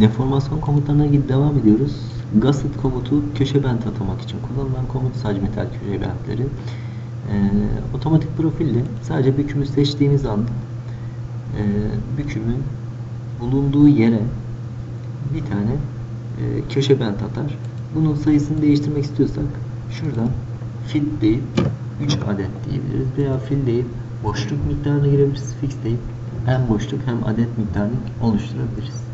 Deformasyon komutlarına devam ediyoruz. Gusset komutu köşe bent atamak için kullanılan komut sac metal köşe bentleri. Ee, otomatik profille sadece bükümü seçtiğimiz anda e, bükümün bulunduğu yere bir tane e, köşe bent atar. Bunun sayısını değiştirmek istiyorsak şuradan fit deyip 3 adet diyebiliriz veya fill deyip boşluk miktarına girebiliriz. Fix deyip hem boşluk hem adet miktarını oluşturabiliriz.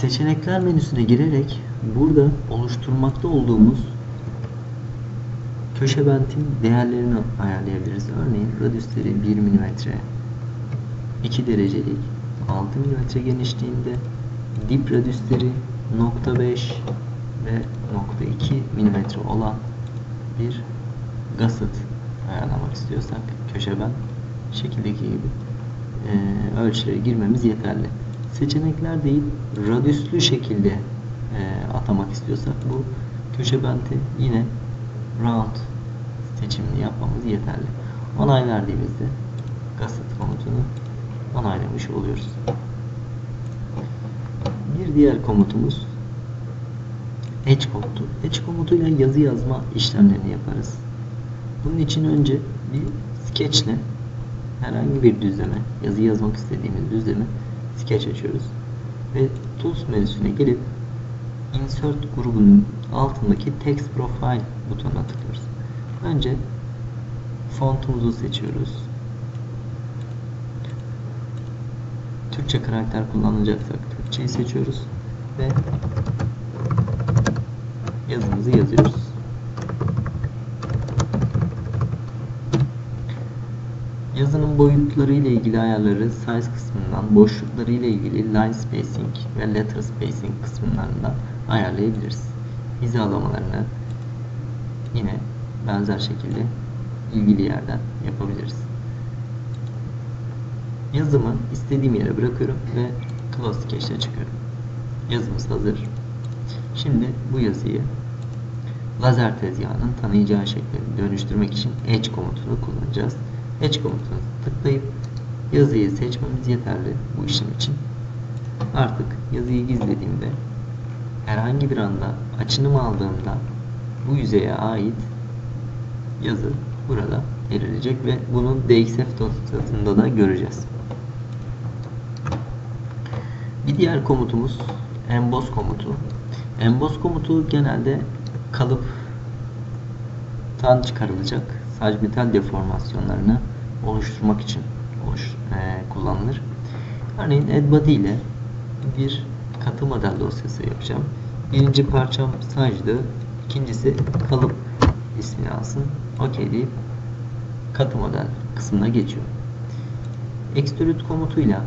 Seçenekler menüsüne girerek burada oluşturmakta olduğumuz köşe bentin değerlerini ayarlayabiliriz. Örneğin radiüsleri 1 mm, 2 derecelik, 6 mm genişliğinde, dip radiüsleri 0.5 ve 0.2 mm olan bir gusset ayarlamak istiyorsak köşe bent şekildeki gibi e, ölçüleri girmemiz yeterli. Seçenekler değil, radüslü şekilde e, atamak istiyorsak bu köşe benti yine round seçimini yapmamız yeterli. Onay verdiğimizde gusset komutunu onaylamış oluyoruz. Bir diğer komutumuz Edge komutu. Edge komutuyla yazı yazma işlemlerini yaparız. Bunun için önce bir sketchle herhangi bir düzleme, yazı yazmak istediğimiz düzleme sketch açıyoruz. Ve Tools menüsüne gelip Insert grubunun altındaki Text Profile butonuna tıklıyoruz. Önce fontumuzu seçiyoruz. Türkçe karakter kullanacaksak Türkçeyi seçiyoruz ve yazımızı yazıyoruz. Yazının boyutları ile ilgili ayarları size kısmından, boşlukları ile ilgili line spacing ve letter spacing kısımlarından ayarlayabiliriz. Hizalamalarını yine benzer şekilde ilgili yerden yapabiliriz. Yazımı istediğim yere bırakıyorum ve close cache'e çıkıyorum. Yazımız hazır. Şimdi bu yazıyı lazer tezgahının tanıyacağı şekilde dönüştürmek için Edge komutunu kullanacağız. Edge komutunu tıklayıp yazıyı seçmemiz yeterli bu işlem için. Artık yazıyı gizlediğimde herhangi bir anda açınım aldığımda bu yüzeye ait yazı burada verilecek ve bunun DXF dosyasında da göreceğiz. Bir diğer komutumuz emboss komutu. Emboss komutu genelde kalıptan çıkarılacak sac metal deformasyonlarını oluşturmak için oluş, e, kullanılır. Örneğin Edbody ile bir katı model dosyası yapacağım. Birinci parçam sacdı, ikincisi kalıp ismini alsın. OK deyip katı model kısmına geçiyor. Extrude komutuyla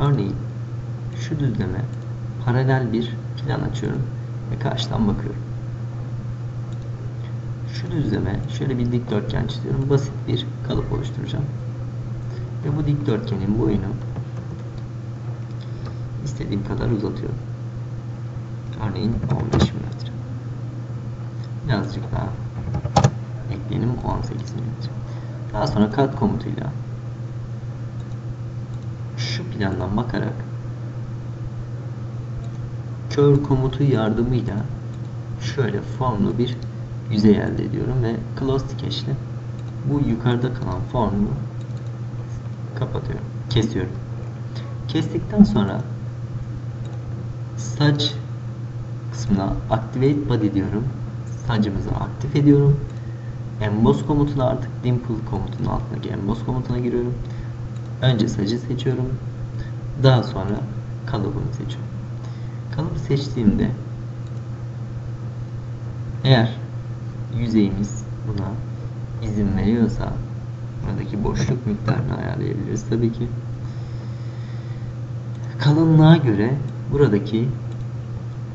örneğin şu düzleme paralel bir plan açıyorum ve karşıdan bakıyorum. Şu düzleme şöyle bir dikdörtgen çiziyorum. Basit bir kalıp oluşturacağım. Ve bu dikdörtgenin boyunu istediğim kadar uzatıyorum. Örneğin 15 mm. Birazcık daha ekleyelim 18 mm. Daha sonra kat komutuyla şu plandan bakarak kör komutu yardımıyla şöyle formlu bir yüzey elde ediyorum ve close cache ile bu yukarıda kalan formu kapatıyorum, kesiyorum. Kestikten sonra saç kısmına activate body diyorum. Sacımızı aktif ediyorum. Emboss komutuna artık dimple komutunun altındaki emboss komutuna giriyorum. Önce sacı seçiyorum. Daha sonra kalıbını seçiyorum. Kalıbı seçtiğimde eğer yüzeyimiz buna izin veriyorsa buradaki boşluk miktarını ayarlayabiliriz tabii ki. Kalınlığa göre buradaki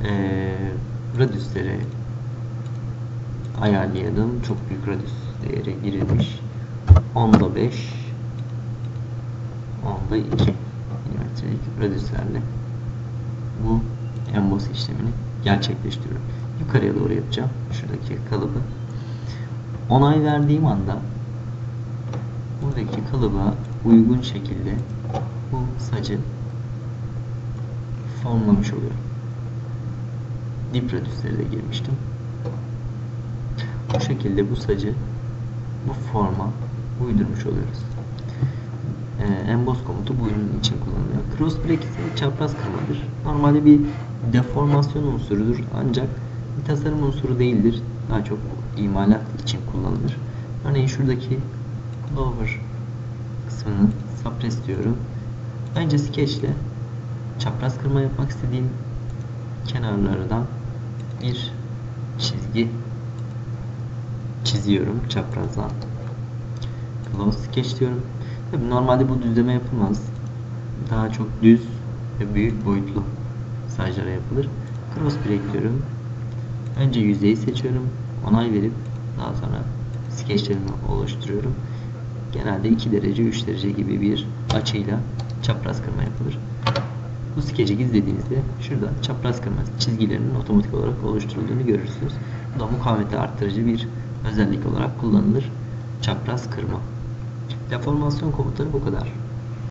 ee, radüsleri ayarlayalım. Çok büyük radüs değeri girilmiş. 10'da 5 10'da 2 milimetrelik radüslerle bu emboss işlemini gerçekleştiriyorum. Yukarıya doğru yapacağım. Şuradaki kalıbı. Onay verdiğim anda buradaki kalıba uygun şekilde bu sacı formlamış oluyorum. Dip radüsleri de girmiştim. Bu şekilde bu sacı bu forma uydurmuş oluyoruz. Ee, emboss komutu bunun için kullanılıyor. Cross break ise çapraz kırmadır. Normalde bir deformasyon unsurudur ancak bir tasarım unsuru değildir. Daha çok imalat için kullanılır. Örneğin şuradaki lower kısmını suppress diyorum. Önce sketch ile çapraz kırma yapmak istediğim kenarlardan bir çizgi çiziyorum çaprazdan. Close sketch diyorum. Tabii normalde bu düzleme yapılmaz. Daha çok düz ve büyük boyutlu sajlara yapılır. Cross break diyorum. Önce yüzeyi seçiyorum. Onay verip daha sonra skeçlerimi oluşturuyorum. Genelde 2 derece 3 derece gibi bir açıyla çapraz kırma yapılır. Bu skeci gizlediğinizde şurada çapraz kırma çizgilerinin otomatik olarak oluşturulduğunu görürsünüz. Bu da mukavemeti arttırıcı bir özellik olarak kullanılır. Çapraz kırma. Deformasyon komutları bu kadar.